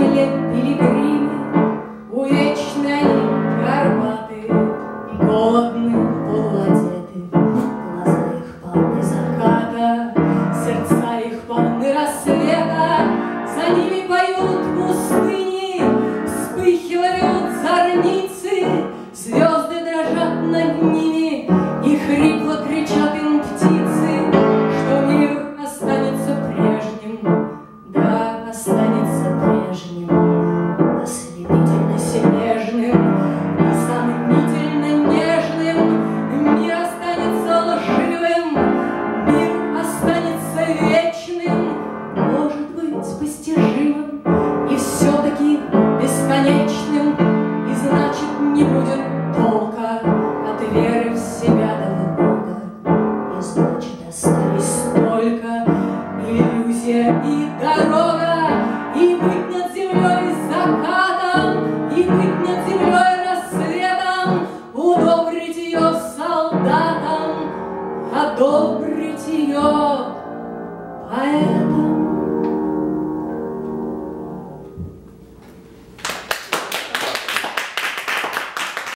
земле пилигримы, Увечны они горбаты и голодны полуодеты. Глаза их полны заката, сердца их полны рассвета, За ними поют пустыни, вспыхивают зорницы, Звезды дрожат над ними, и хрипло кричат им птицы, Что мир останется прежним, да, останется прежним, ослепительно снежным и сомнительно нежным. Мир останется лживым, мир останется вечным, может быть, постижимым и все-таки бесконечным, и значит, не будет толка от веры в себя в Бога, и значит, остались только иллюзия и дорога, и быть солдатам, одобрить ее поэтом.